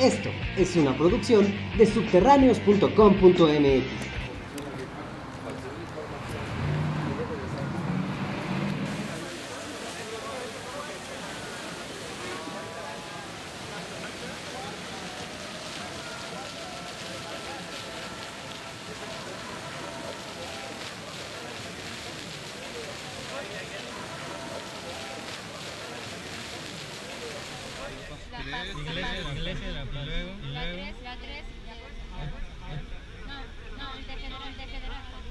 Esto es una producción de subterráneos.com.mx. Iglesia, iglesia, la paz. La 3, la 3. Eh, eh. No, no, interfederal, interfederal.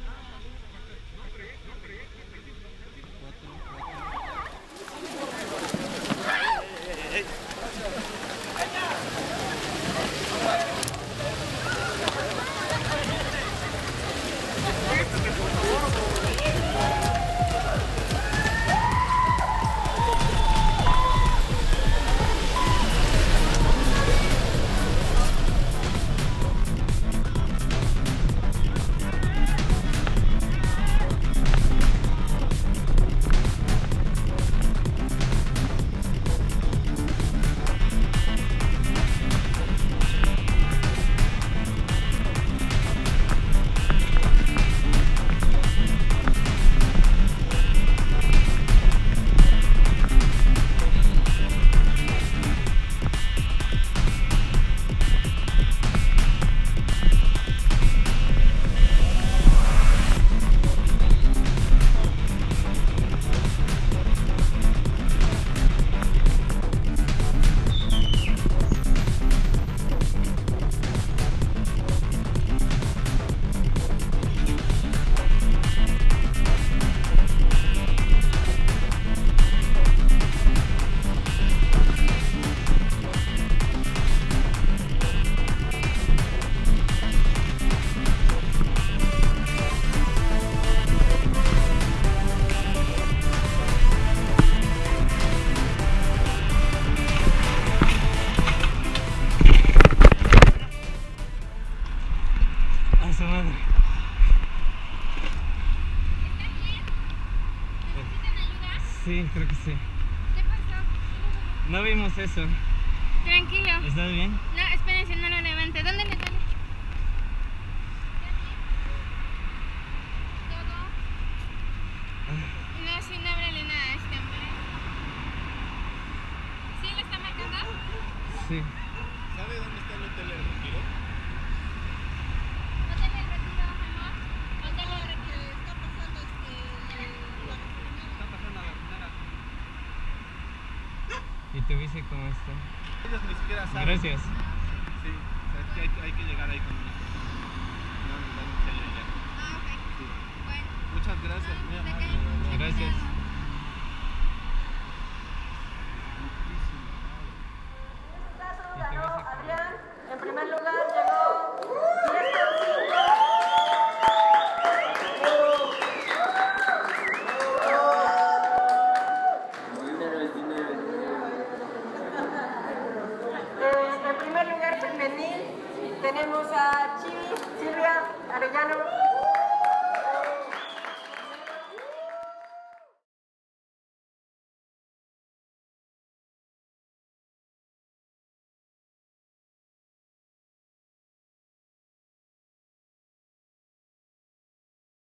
madre. Sí, creo que sí. ¿Qué pasó? No vimos eso. Tranquilo. ¿Estás bien? No, espérense, no lo levante. ¿Dónde le duele? No, sí, no nada este hombre. ¿Sí está marcando? Sí. ¿Y tu bici cómo está? Ellos ni siquiera saben. Gracias. Sí, o sea, hay, hay, que llegar ahí con. No, no, no, no, no, no, no, no, Arellano.